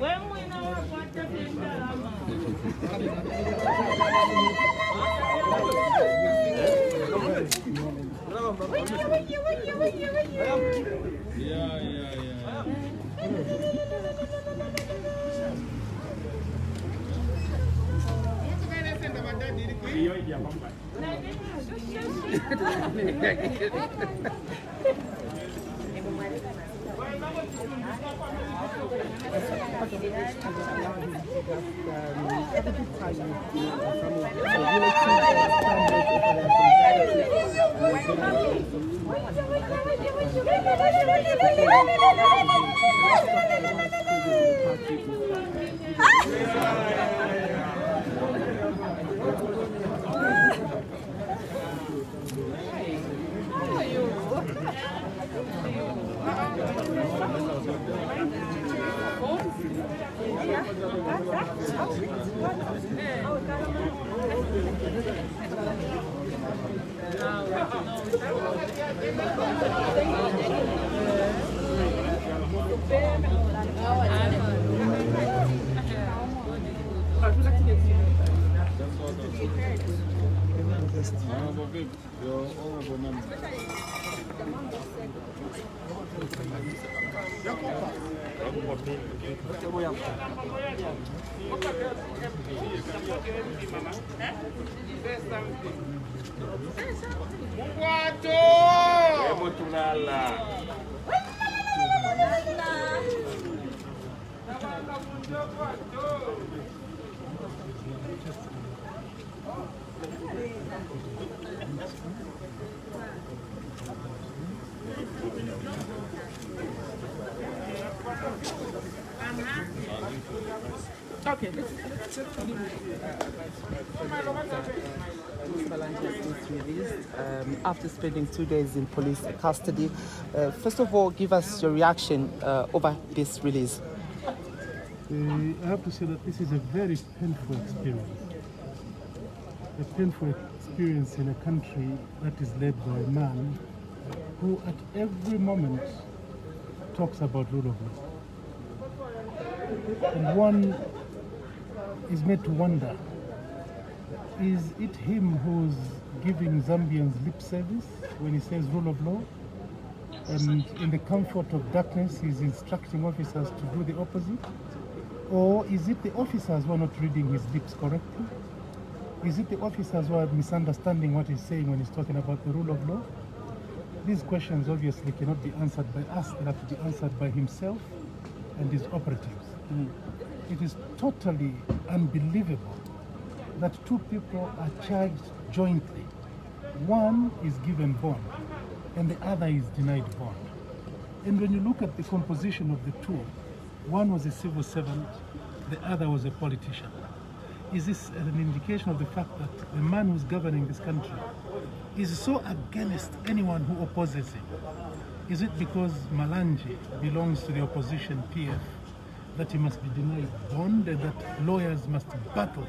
wemwina wakwateko endalama Yeah, yeah, yeah. Ah! artiste mungwato emotunala Okay, let's, let's just leave it. Malanji was released um, after spending two days in police custody. Uh, first of all, give us your reaction uh, over this release. Uh, I have to say that this is a very painful experience. A painful experience in a country that is led by a man who at every moment talks about rule of law. And one is made to wonder, is it him who's giving Zambians lip service when he says rule of law? And in the comfort of darkness, he's instructing officers to do the opposite? Or is it the officers who are not reading his lips correctly? Is it the officers who are misunderstanding what he's saying when he's talking about the rule of law? These questions obviously cannot be answered by us, they have to be answered by himself and his operatives. Mm. It is totally unbelievable that two people are charged jointly. One is given bond and the other is denied bond. And when you look at the composition of the two, one was a civil servant, the other was a politician. Is this an indication of the fact that the man who's governing this country is so against anyone who opposes him? Is it because Malanji belongs to the opposition PF that he must be denied bond and that lawyers must battle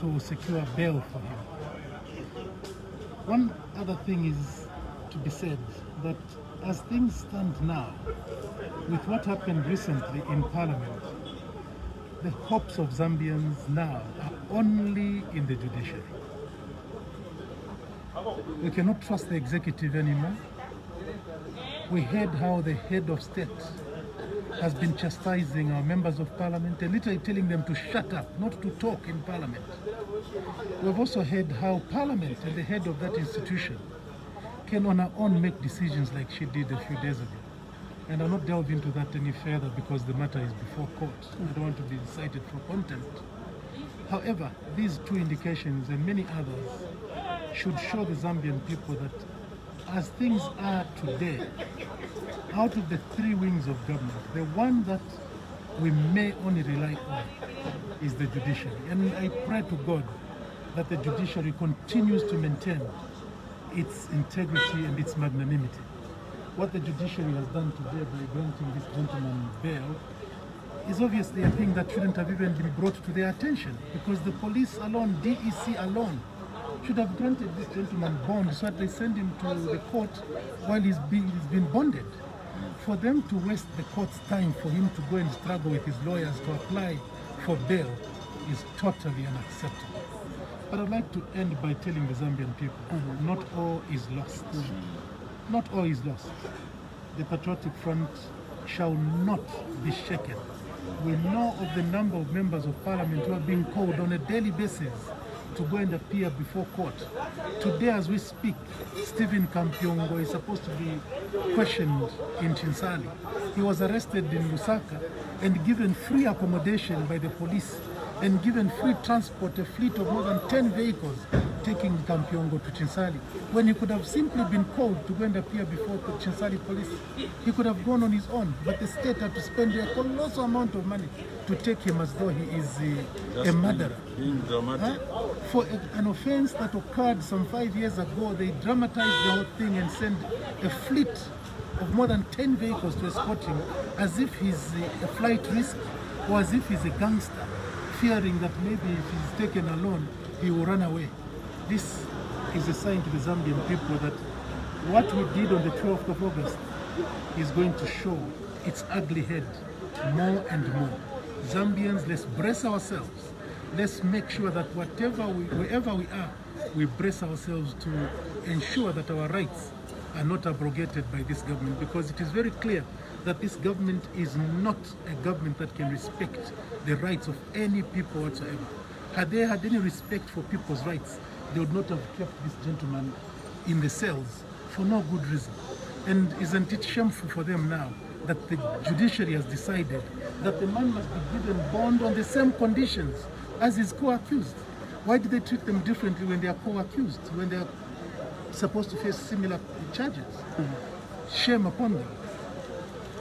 to secure bail for him? One other thing is to be said that as things stand now, with what happened recently in Parliament, the hopes of Zambians now are only in the judiciary. We cannot trust the executive anymore. We heard how the head of state has been chastising our members of parliament and literally telling them to shut up, not to talk in parliament. We've also heard how parliament and the head of that institution can on her own make decisions like she did a few days ago. And I'll not delve into that any further because the matter is before court. I don't want to be cited for contempt. However, these two indications and many others should show the Zambian people that as things are today, out of the three wings of government, the one that we may only rely on is the judiciary. And I pray to God that the judiciary continues to maintain its integrity and its magnanimity. What the judiciary has done today by granting this gentleman bail is obviously a thing that shouldn't have even been brought to their attention because the police alone, DEC alone, should have granted this gentleman bond so that they send him to the court while he's being, he's been bonded. For them to waste the court's time for him to go and struggle with his lawyers to apply for bail is totally unacceptable. But I'd like to end by telling the Zambian people, not all is lost. Not all is lost. The Patriotic Front shall not be shaken. We know of the number of members of parliament who are being called on a daily basis to go and appear before court. Today, as we speak, Stephen Kampyongo is supposed to be questioned in Chinsali. He was arrested in Lusaka and given free accommodation by the police and given free transport, a fleet of more than 10 vehicles taking Kampyongo to Chinsali. When he could have simply been called to go and appear before the Chinsali police, he could have gone on his own, but the state had to spend a colossal amount of money to take him as though he is uh, a murderer. Being. Huh? For a- an offense that occurred some five years ago, they dramatized the whole thing and sent a fleet of more than 10 vehicles to escort him as if he's a, a flight risk or as if he's a gangster, fearing that maybe if he's taken alone, he will run away. This is a sign to the Zambian people that what we did on the 12th of August is going to show its ugly head more and more. Zambians, let's brace ourselves. Let's make sure that whatever we, wherever we are, we brace ourselves to ensure that our rights are not abrogated by this government because it is very clear that this government is not a government that can respect the rights of any people whatsoever. Had they had any respect for people's rights, they would not have kept this gentleman in the cells for no good reason. And isn't it shameful for them now that the judiciary has decided that the man must be given bond on the same conditions as his co-accused? Why do they treat them differently when they are co-accused, when they are supposed to face similar charges? Mm-hmm. Shame upon them.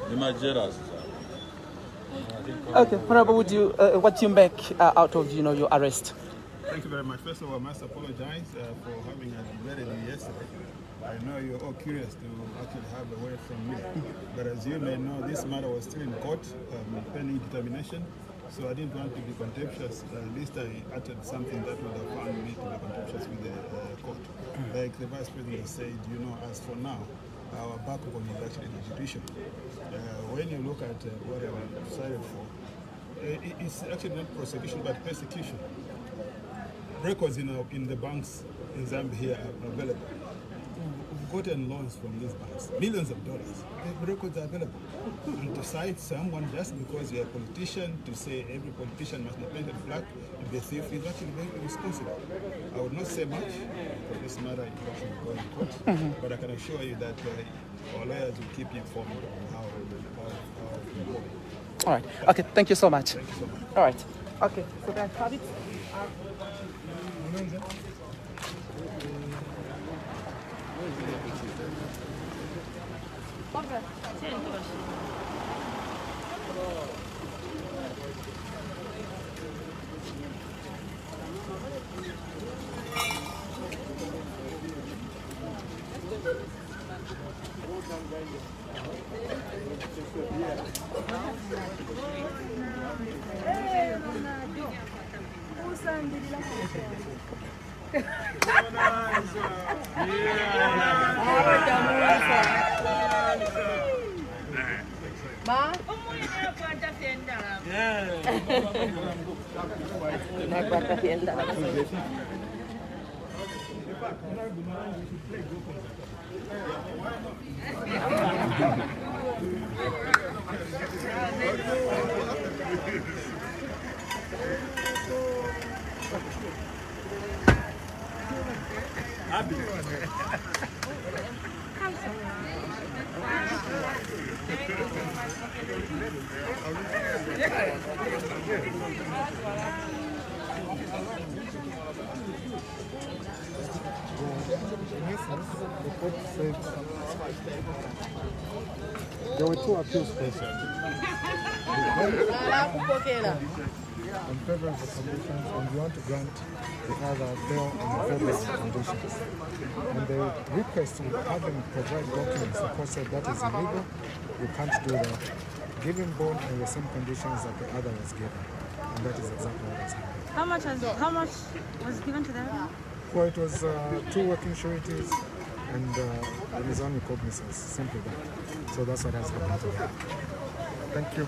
The Majeras. Okay, Honorable, would you, uh, what do you make uh, out of, you know, your arrest? Thank you very much. First of all, I must apologize uh, for having delayed you yesterday. I know you're all curious to actually have a word from me. But as you may know, this matter was still in court, um, pending determination. So I didn't want to be contemptuous. At least I uttered something that would have found me to be contemptuous with the uh, court. Like the Vice President said, you know, as for now, our backbone is actually the judiciary. Uh, when you look at uh, what I'm decided for, uh, it's actually not prosecution but persecution records in, our, in the banks in Zambia here are available. We've gotten loans from these banks, millions of dollars. The records are available. And to cite someone just because you're a politician, to say every politician must be painted black, the thief is actually very responsible. I would not say much, because this matter is actually going to court, but I can assure you that uh, our lawyers will keep you informed on how, how, how All right. Okay, thank you so much. Thank you so much. All right. Okay, so then have it. Ma? Nakwata fienda. In essence, the court said there were two appeals process. Nakupokela. On favorable conditions, and we want to grant the other bail on favorable conditions. And the request to have them provide documents, the court said that is illegal, you can't do that. Give him bond on the same conditions that the other was given. And that is exactly what has happened. How much has how much was given to them? Well, it was uh, two working sureties and uh, it is only cognizance, simply that. So that's what has happened today. Thank you.